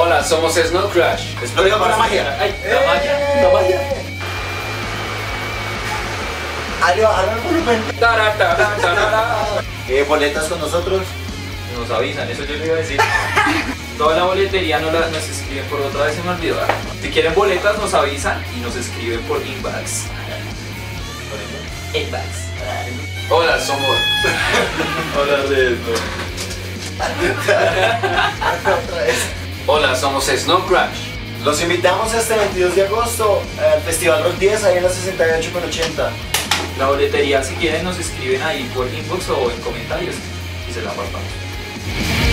Hola, somos Snow Crash. Con la magia. Ay, la magia. La magia. El volumen. Tarara. Eh, boletas con nosotros. Nos avisan, eso yo le iba a decir. Toda la boletería no la, nos escriben por otra vez, se me olvidó. Si quieren boletas, nos avisan y nos escriben por inbox. Inbox. Hola, somos. Hola, Reto. Somos Snow Crash. Los invitamos este 22 de agosto al Festival Rock 10 ahí en la 68 con 80. La boletería, si quieren, nos escriben ahí por inbox o en comentarios y se la guardamos.